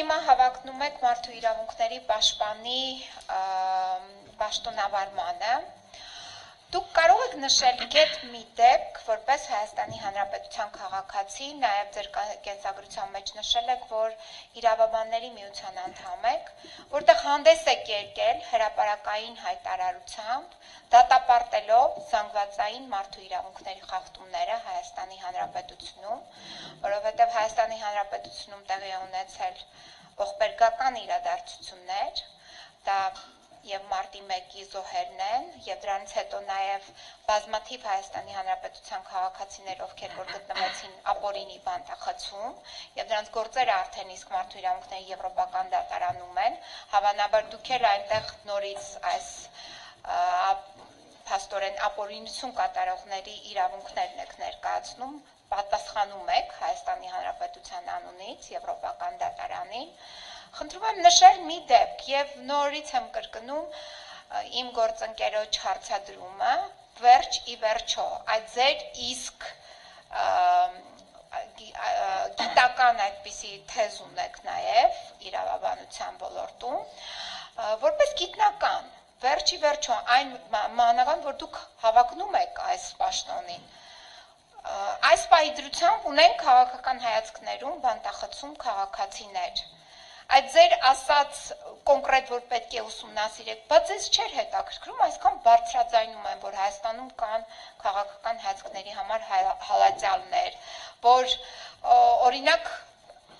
Հիմա հավակնում եք մարդու իրավունքների պաշտպանի պաշտոնավարմանը, Դուք կարող եք նշել գետ մի դեպք, որպես Հայաստանի Հանրապետության քաղաքացի, նաև ձեր կենսագրության մեջ նշել եք, որ իրավաբանների միության անդամ եք, որտեղ հանդես եք եկել հրաապարակային հայտարարությամբ, դատապարտելով զանգվածային մարդու իրավունքների խախտումները Հայաստանի Հանրապետությունում, որովհետև Հայաստանի Հանրապետությունում տեղի ունեցել ողբերգական իրադարձություններ, դա եւ մարտի 1-ի զոհերն են եւ դրանից հետո նաեւ բազմաթիվ Հայաստանի Հանրապետության քաղաքացիներ, ովքեր որ գտնվեցին ապօրինի բանտախցում եւ դրանց գործերը արդեն իսկ մարդու իրավունքների եվրոպական դատարանում են, հավանաբար դուք էլ այնտեղ նորից այս փաստորեն ապօրինություն կատարողների իրավունքներն եք ներկայացնում, պատասխանում եք Հայաստանի Հանրապետության անունից եվրոպական դատարանին Խնդրում եմ նշել մի դեպք եւ նորից եմ կրկնում իմ գործընկերոջ հարցադրումը. Վերջ ի վերջո այդ ձեր իսկ գիտական այդպիսի թեզ ունեք նաև իրավաբանության ոլորտում որպես գիտնական վերջի վերջո այն մանավանդ որ դուք հավակնում եք այս պաշտոնին այս պահի դրությամբ ունեն քաղաքական հայացքներում բանտախցում քաղաքացիներ այդ ձեր ասած կոնկրետ որ պետք է ուսումնասիրեք, բայց ես չէր հետաքրքրում, այսքան բարձրաձայնում են, որ Հայաստանում կան քաղաքական հայացքների համար հալածյալներ, որ օրինակ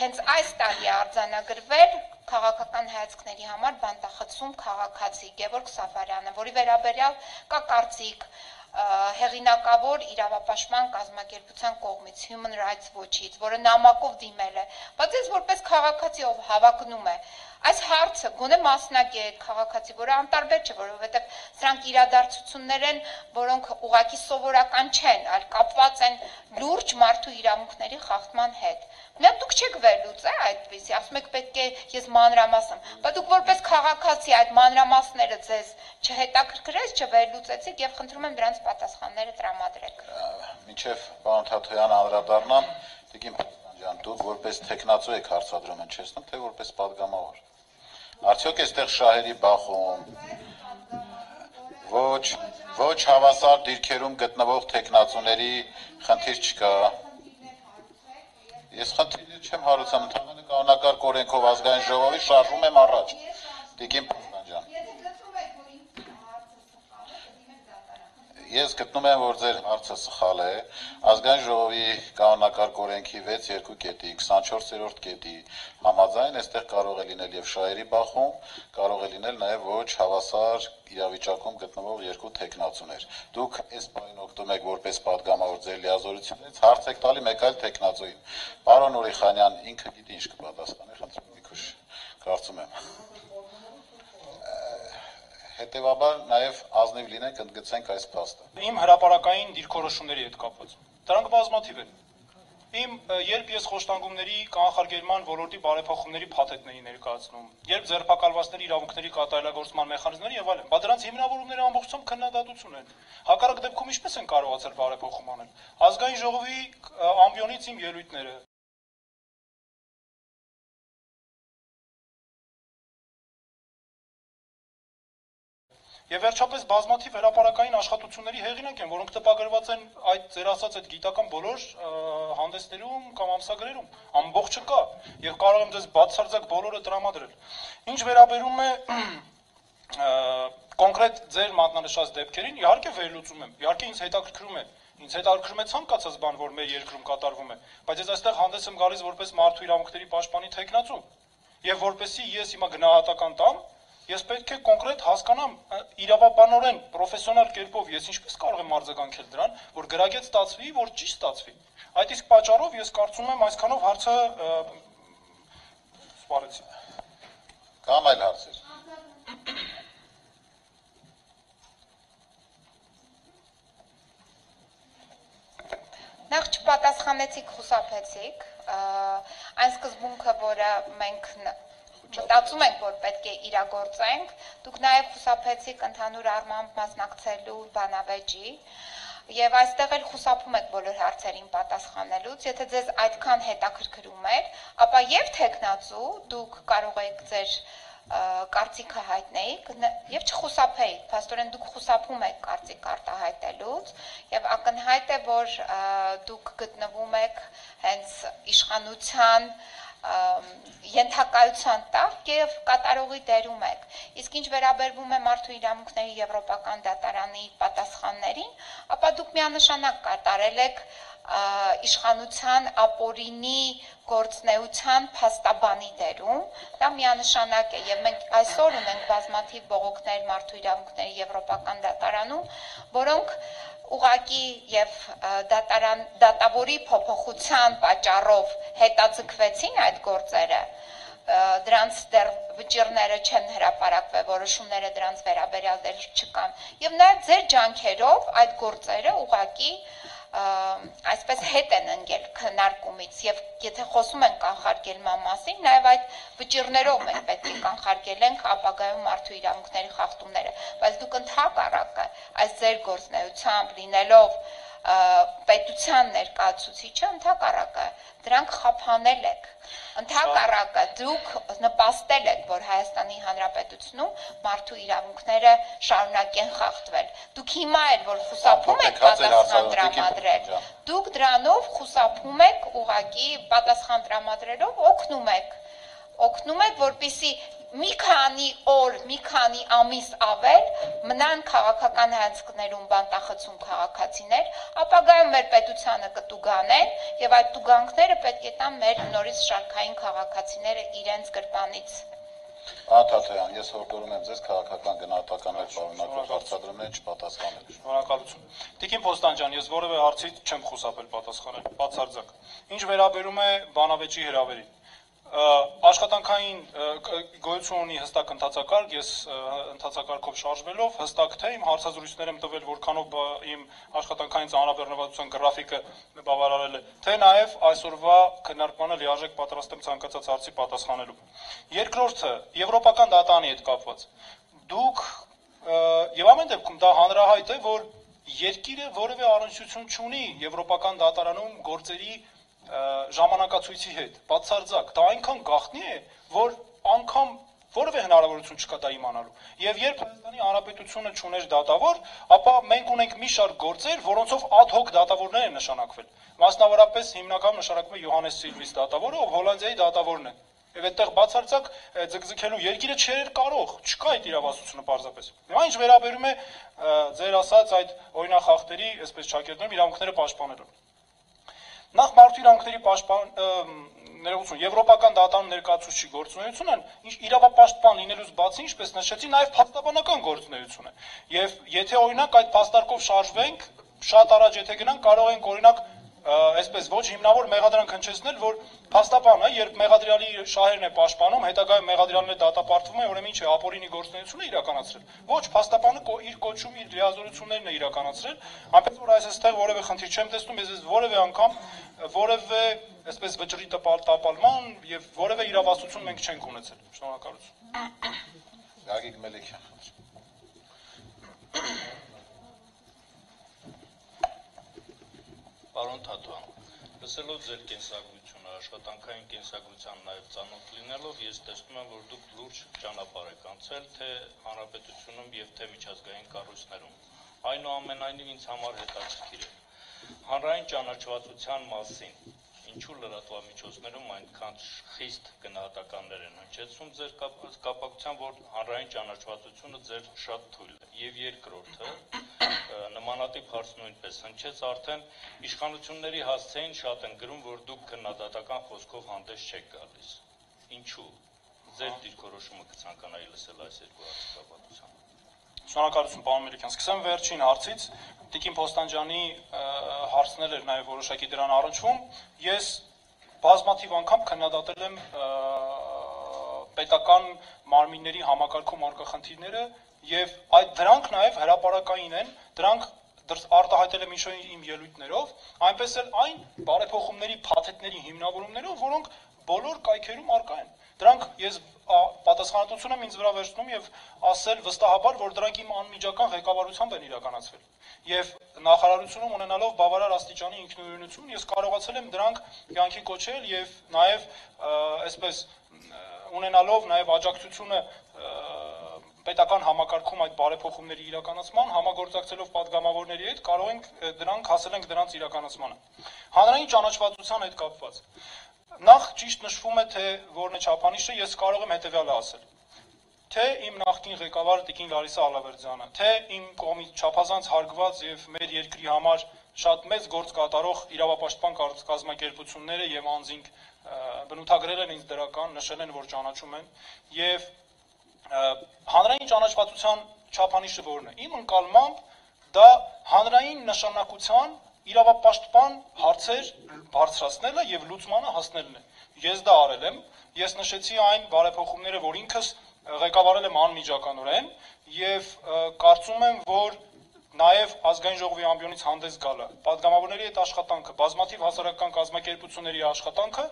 հենց այս տարի արձանագրվել քաղաքական հայացքների համար բանտախցում քաղաքացի Գևորգ Սաֆարյանը, որի վերաբերյալ կա կարծիք հեղինակավոր իրավապաշտպան կազմակերպության կողմից Human Rights Watch-ից, որը նամակով դիմել է, բայց ես որպես քաղաքացի ով հավակնում է, Այս հարցը գոնե մասնակետ քաղաքացի, որը անտարբեր չէ, որովհետև սրանք իրադարձություններ են, որոնք ուղակի սովորական չեն, այլ կապված են լուրջ մարդու իրավունքների խախտման հետ։ Միայն դուք չեք վերլուծե այդպես, ասում եք պետք է ես մանրամասն, բայց դուք որպես քաղաքացի այդ մանրամասները ձեզ չհետաքրքրեց, չվերլուծեցիք եւ խնդրում եմ դրանց պատասխանները տրամադրեք։ Մինչեւ պարոն Թաթոյան անդրադառնամ, դուք իմ ջան, դուք որպես տեխնացու եք հարցադրում են, չեսնում թե որպես падգամավոր։ Արդյոք այստեղ շահերի բախում ոչ ոչ հավասար դիրքերում գտնվող տեխնացուների խնդիր չկա։ Ես խնդիրներ չեմ հարուցում, ընդհանրապես կանոնակարգ օրենքով ազգային ժողովի շարժում եմ առաջ։ Տիկին Ես գտնում եմ, որ ձեր հարցը սխալ է։ Ազգային ժողովի կանոնակարգ օրենքի 6.2 կետի 24-րդ կետի համաձայն այստեղ կարող է լինել եւ շահերի բախում, կարող է լինել նաեւ ոչ հավասար իրավիճակում գտնվող երկու տեխնացուներ։ Դուք այս բանին օգտվում եք որպես падգամավոր ձեր լիազորությունից հարց եք տալի մեկ այլ տեխնացուին։ Պարոն Ուրիխանյան ինքը գիտի ինչ կպատասխանի, խնդրում հետեւաբար նաև ազնիվ լինենք ընդգծենք այս փաստը։ Իմ հրաապարակային դիրքորոշումների հետ կապված։ Դրանք բազմաթիվ են։ Իմ երբ ես խոշտանգումների կանխարգելման ոլորտի բարեփոխումների փաթեթների ներկայացնում, երբ ձերբակալվածների իրավունքների կատարելագործման մեխանիզմների եւ այլն, բա դրանց հիմնավորումները ամբողջությամբ քննադատություն են։ Հակառակ դեպքում ինչպես են կարողացել բարեփոխում անել։ Ազգային ժողովի ամբիոնից իմ ելույթները, Եվ վերջապես բազմաթիվ հրաապարակային աշխատությունների հեղինակ են, որոնք տպագրված են այդ ձեր ասած այդ գիտական բոլոր հանդեսներում կամ ամսագրերում։ Ամբողջը կա եւ կարող եմ ձեզ բացարձակ բոլորը տրամադրել։ Ինչ վերաբերում է կոնկրետ ձեր մատնանշած դեպքերին, իհարկե վերլուծում եմ։ Իհարկե ինձ հետաքրքրում է ինձ հետաքրքրում է ցանկացած բան, որ մեր երկրում կատարվում է, բայց ես այստեղ հանդես եմ գալիս որպես մարդու իրավունքների պաշտպանի տեխնացու։ Եվ որպեսի ես հիմա գնահատական տամ, Ես պետք է կոնկրետ հասկանամ իրավաբանորեն, պրոֆեսիոնալ կերպով ես ինչպես կարող եմ արձագանքել դրան, որ գրագետ ստացվի, որ ճիշտ ստացվի։ Այդ իսկ պատճառով ես կարծում եմ այսքանով հարցը սպառեցի։ Կամ այլ հարցեր։ Նախ չպատասխանեցիք, խուսափեցիք։ Այն սկզբունքը, որը մենք մտածում ենք, որ պետք է իրագործենք, դուք նաև խուսափեցիք ընդհանուր առմամբ մասնակցելու բանավեճի, Եվ այստեղ էլ խուսափում եք բոլոր հարցերին պատասխանելուց, եթե ձեզ այդքան հետաքրքրում է, ապա եւ տեխնացու դուք կարող եք ձեր կարծիքը հայտնեիք եւ չխուսափեիք, փաստորեն դուք խուսափում եք կարծիք արտահայտելուց եւ ակնհայտ է, որ դուք գտնվում եք հենց իշխանության ենթակայության տակ եւ կատարողի դերում եք։ Իսկ ինչ վերաբերվում է մարդու իրավունքների եվրոպական դատարանի պատասխաններին, ապա դուք միանշանակ կատարել եք իշխանության ապորինի գործնեության փաստաբանի դերում, դա միանշանակ է եւ մենք այսօր ունենք բազմաթիվ բողոքներ մարդու իրավունքների եվրոպական դատարանում, որոնք ուղակի եւ դատարան դատավորի փոփոխության պատճառով հետաձգվեցին այդ գործերը դրանց դեռ վճիրները չեն հրապարակվել, որոշումները դրանց վերաբերյալ դեռ չկան։ Եվ նաև ձեր ջանքերով այդ գործերը ուղակի այսպես հետ են ընկել քննարկումից եւ եթե խոսում են կանխարգելման մասին, նաեւ այդ վճիրներով մենք պետք է կանխարգելենք ապագայում մարդու իրավունքների խախտումները, բայց դուք ընդհակառակը այս ձեր գործնեությամբ լինելով պետության ներկայացուցիչը ընդհակառակը դրանք խափանել եք ընդհակառակը դուք նպաստել եք որ Հայաստանի Հանրապետությունում մարդու իրավունքները շարունակեն խախտվել դուք հիմա էլ որ խուսափում եք պատասխան տրամադրել դուք դրանով խուսափում եք ուղակի պատասխան տրամադրելով օգնում եք օգնում եք որպիսի մի քանի օր, մի քանի ամիս ավել մնան քաղաքական հայացքներում բանտախցում քաղաքացիներ, ապագայում մեր պետությանը կտուգանեն եւ այդ տուգանքները պետք է տան մեր նորից շարքային քաղաքացիները իրենց գրպանից։ Աթաթեյան, ես հորդորում եմ ձեզ քաղաքական գնահատականներ պարունակող հարցադրումներ չպատասխանել։ Շնորհակալություն։ Տիկին Պոստանջան, ես որևէ հարցից չեմ խուսափել պատասխանել, բացարձակ։ Ինչ վերաբերում է բանավեճի հրավերին, աշխատանքային գոյություն ունի հստակ ընթացակարգ, ես ընթացակարգով շարժվելով հստակ թե իմ հարցազրույցներ եմ տվել, որքանով իմ աշխատանքային ծանրաբեռնվածության գրաֆիկը բավարարել է, թե նաև այսօրվա քննարկմանը լիարժեք պատրաստ եմ ցանկացած հարցի պատասխանելու։ Երկրորդը եվրոպական դատանի հետ կապված։ Դուք եւ ամեն դեպքում դա հանրահայտ է, որ երկիրը որևէ առնչություն չունի եվրոպական դատարանում գործերի ժամանակացույցի հետ, բացարձակ, դա այնքան գաղտնի է, որ անգամ որևէ հնարավորություն չկա դա իմանալու։ Եվ երբ Հայաստանի Հանրապետությունը ճուներ դատավոր, ապա մենք ունենք մի շարք գործեր, որոնցով ad hoc դատավորներ են նշանակվել։ Մասնավորապես հիմնական նշանակվում է Յոհանես Սիլվիս դատավորը, ով Հոլանդիայի դատավորն է։ Եվ այդտեղ բացարձակ ձգձգելու երկիրը չէր կարող, չկա այդ իրավասությունը պարզապես։ Հիմա ինչ վերաբերում է ձեր ասած այդ օրինախախտերի, այսպես ճակերտներում իրավունքները պաշտպանելու։ Նախ մարդու իրավունքների պաշտպան ներողություն, եվրոպական դատարան ներկայացուցիչի գործունեությունը ինչ իրավապաշտպան լինելուց բացի, ինչպես նշեցի, նաև փաստաբանական գործունեություն է։ Եվ եթե օրինակ այդ փաստարկով շարժվենք, շատ առաջ եթե գնանք, կարող ենք օրինակ այսպես ոչ հիմնավոր մեղադրանք հնչեցնել, որ փաստաբանը, երբ մեղադրյալի շահերն է պաշտպանում, հետագայում մեղադրյալն է դատապարտվում է, ուրեմն ինչ է ապօրինի գործունեությունը իրականացրել։ Ոչ, փաստաբանը իր կոչում իր լիազորություններն է իրականացրել, այնպես որ այս այստեղ որևէ խնդիր չեմ տեսնում, ես ես որևէ անգամ որևէ այսպես վճռի տապալման եւ որևէ իրավասություն մենք չենք ունեցել։ Շնորհակալություն։ Գագիկ Մելիքյան։ Պարոն Թաթուան, լսելով ձեր կենսագրությունը, աշխատանքային կենսագրության նաև ծանոթ լինելով, ես տեսնում եմ, որ դուք լուրջ ճանապարհ եք անցել թե հանրապետությունում եւ թե միջազգային կառույցներում։ Այնուամենայնիվ ինձ համար հետաքրքիր է հանրային ճանաչվածության մասին ինչու լրատվամիջոցներում այնքան խիստ գնահատականներ են հնչեցում ձեր կապակցությամբ, որ հանրային ճանաչվածությունը ձեր շատ թույլ է։ Եվ երկրորդը, նմանատիպ հարց նույնպես հնչեց արդեն իշխանությունների հասցեին շատ են գրում, որ դուք քննադատական խոսքով հանդես չեք գալիս։ Ինչու։ Ձեր դիրքորոշումը կցանկանայի լսել այս երկու հարցի կապակցությամբ։ Շնորհակալություն պարոն Մելիքյան։ Սկսեմ վերջին հարցից։ Տիկին Պոստանջանի հարցներ էր նաև որոշակի դրան առնչվում։ Ես բազմաթիվ անգամ քննադատել եմ պետական մարմինների համակարգում արկա խնդիրները եւ այդ դրանք նաև հրաապարակային են, դրանք արտահայտել եմ ինչ իմ ելույթներով, այնպես էլ այն բարեփոխումների փաթեթների հիմնավորումներով, որոնք բոլոր կայքերում արկա են։ Դրանք ես պատասխանատվությունը ինձ վրա վերցնում եւ ասել վստահաբար, որ դրանք իմ անմիջական ղեկավարությամբ են իրականացվել։ Եվ նախարարությունում ունենալով բավարար աստիճանի ինքնուրույնություն, ես կարողացել եմ դրանք կյանքի կոչել եւ նաեւ այսպես ունենալով նաեւ աջակցությունը պետական համակարգում այդ բարեփոխումների իրականացման համագործակցելով падգամավորների հետ կարող ենք դրանք հասել ենք դրանց իրականացմանը։ Հանրային ճանաչվածության հետ կապված նախ ճիշտ նշվում է թե որն է չափանիշը, ես կարող եմ հետեւյալը ասել. Թե իմ նախկին ղեկավար Տիկին Լարիսա Ալավերդյանը, թե իմ կողմից չափազանց հարգված եւ մեր երկրի համար շատ մեծ գործ կատարող իրավապաշտպան կազմակերպությունները եւ անձինք բնութագրել են ինձ դրական, նշել են, որ ճանաչում են եւ հանրային ճանաչվածության չափանիշը որն է։ Իմ ընկալմամբ դա հանրային նշանակության իրավապաշտպան հարցեր բարձրացնելը եւ լուծմանը հասնելն է։ Ես դա արել եմ, ես նշեցի այն բարեփոխումները, որ ինքս ղեկավարել եմ անմիջականորեն եւ կարծում եմ, որ նաև ազգային ժողովի ամբիոնից հանդես գալը, падգամավորների այդ աշխատանքը, բազմաթիվ հասարակական կազմակերպությունների աշխատանքը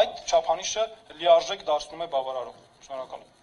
այդ չափանիշը լիարժեք դարձնում է բավարարող։ Շնորհակալ եմ։